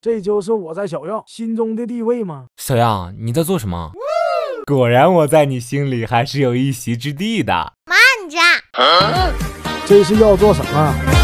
这就是我在小样心中的地位吗？小样，你在做什么？果然我在你心里还是有一席之地的。慢着，这是要做什么？